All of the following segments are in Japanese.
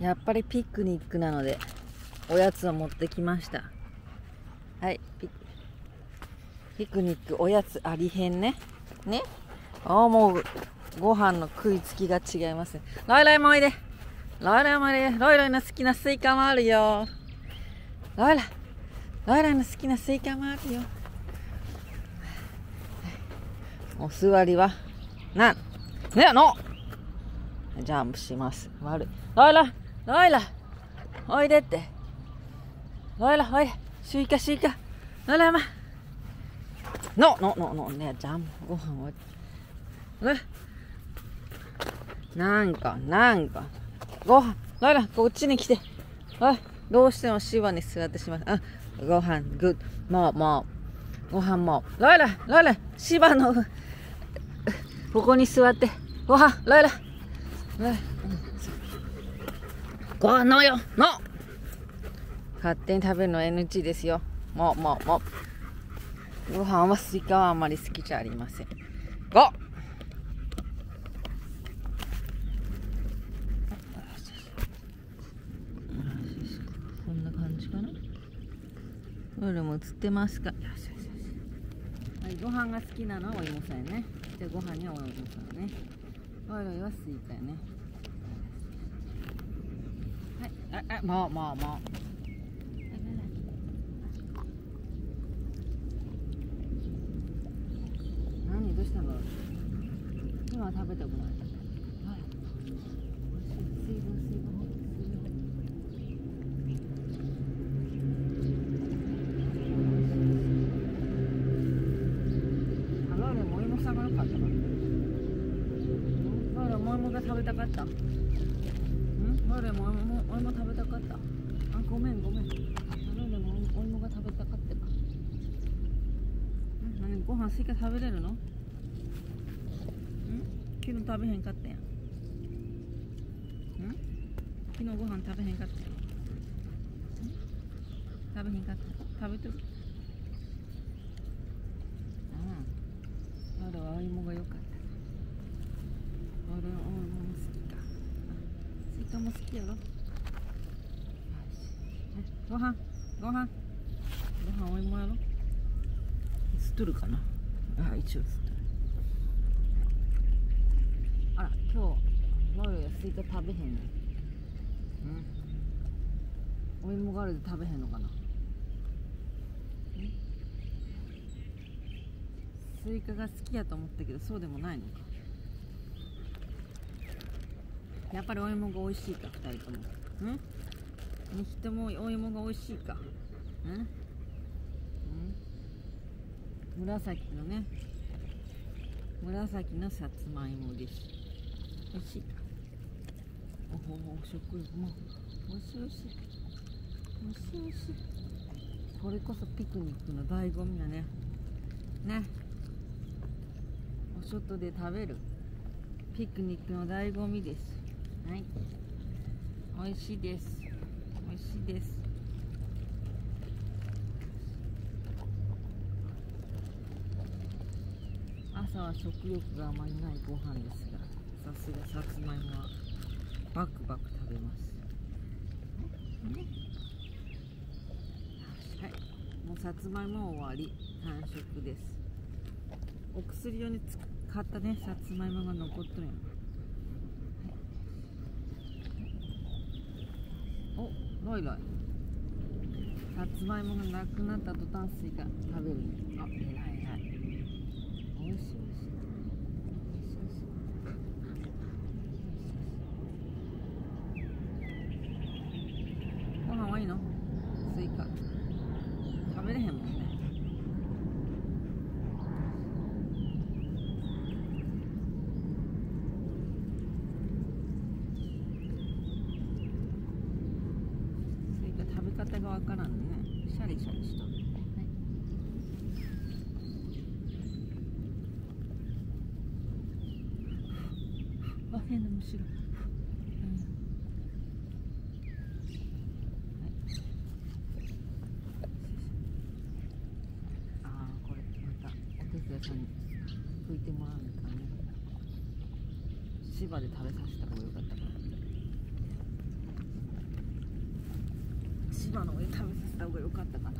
やっぱりピクニックなのでおやつを持ってきました。はいピピクニックおやつありへんね。ね？ああもうご飯の食いつきが違いますね。ロイロイもおいで。ロイロイもおいで。ロイロイの好きなスイカもあるよ。ロイロイ。ロイロイの好きなスイカもあるよ。お座りは。なん？ね？の？ジャンプします。悪い。ロイロイ。ロイロイおいでってロイロイおいでスイカスイカロイロイまののののねジャンご飯をえなんかなんかご飯ロイロイこっちに来ておいどうしても芝に座ってしまったあご飯グッもうもうご飯もうロイロイロイロイ芝のここに座ってご飯ロイロイロイご飯のよの勝手に食べるの NG ですよ。もうもうもう。ご飯はスイカはあんまり好きじゃありません。ご。こんな感じかな？夜も映ってますか？よしよしよしはいご飯が好きなのはお芋さんやね。でご飯にはお芋さんね。おいおいはスイカやね。はいああもうもうもう何どうしたの今食べたくないはい水分水分水分あローレンもお芋さんが良かったなローレンもお芋が食べたかった。んローレンもお芋お芋食べたかった。あごめんごめん。あローレンもお芋が食べたかったか。ん何ご飯スイカ食べれるの？ん？昨日食べへんかったやん。ん？昨日ご飯食べへんかったやん。食べへんかった？食べてる？ああまだはお芋が良かった俺はお芋も好きかスイカも好きやろ。ご飯ご飯。ご飯お芋やろ。吸っとるかな。あ一応吸っとる。あら今日マルやスイカ食べへんねうん。お芋があるで食べへんのかな。スイカが好きやと思ったけどそうでもないのかやっぱりお芋が美味しいか2人とも。うん？2人もお芋が美味しいか。ん？ん？紫のね。紫のさつまいもです。美味しいか？おほほ食欲も。美味しい美味しい。美味しい美味しい。これこそピクニックの醍醐味だね。ね。お外で食べるピクニックの醍醐味です。はい。美味しいです。美味しいです。朝は食欲があまりないご飯ですがさすがさつまいもはバクバク食べます。ねはい。もうさつまいも終わり。完食です。お薬用に使ったねさつまいもが残っとるや。んおロイロイさつまいもがなくなった途端スイカ食べる。あ偉い偉い。美味しい美味しいご飯はいいのスイカ食べれへんもんねスイカ食べ方がわからんね。シャリシャリしとるはい。あ変な虫が、うんああこれまたお手伝いさんに拭いてもらわないとね芝で食べさせた方がよかったかな。千葉の上食べさせた方が良かったかな。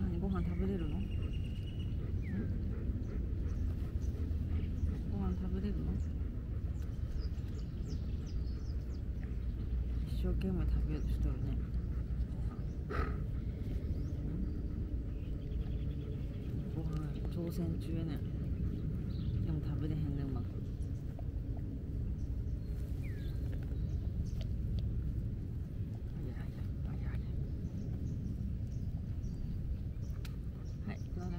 何ご飯食べれるの？ご飯食べれるの？一生懸命食べようとしてるね。ご飯挑戦中やねでも食べれへんねうまくはいどうぞ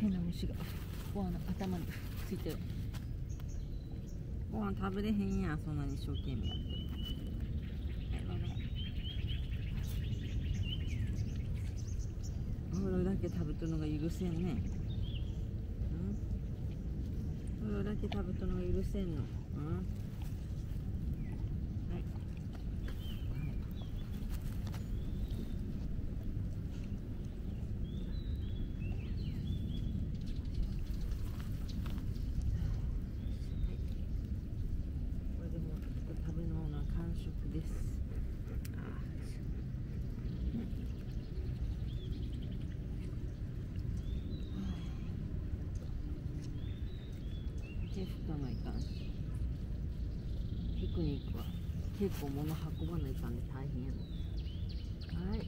変な虫がご飯の頭についてる。ご飯食べれへんやんそんなに一生懸命やってはいどうぞこれだけ食べとるのが許せんね。うん？だけ食べとるのが許せんの。うんはいこれでも食べ物は完食ですあー手拭かないかんし。ピクニックは結構物運ばないかんで大変やねはい。